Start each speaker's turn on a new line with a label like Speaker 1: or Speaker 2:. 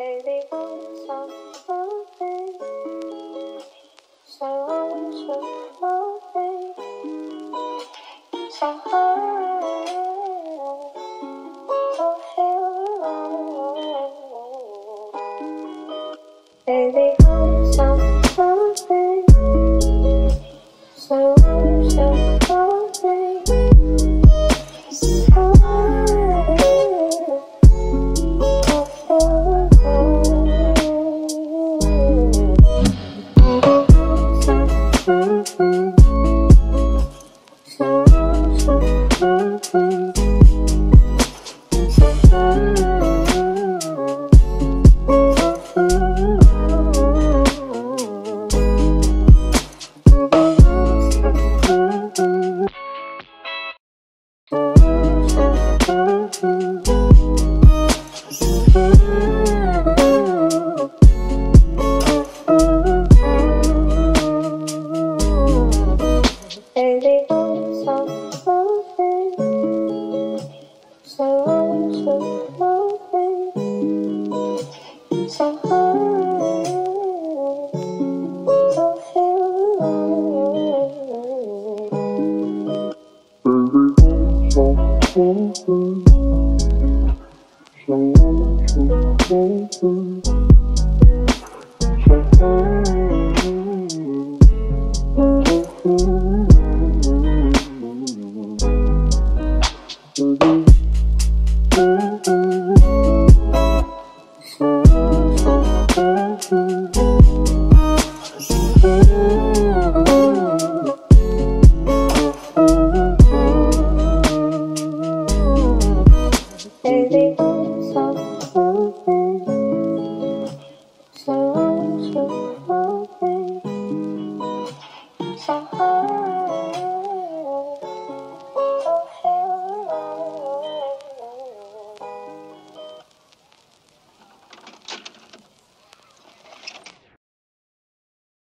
Speaker 1: Baby, want something. So something. So hard. I feel alone. Baby,
Speaker 2: Mm-hmm. Oh.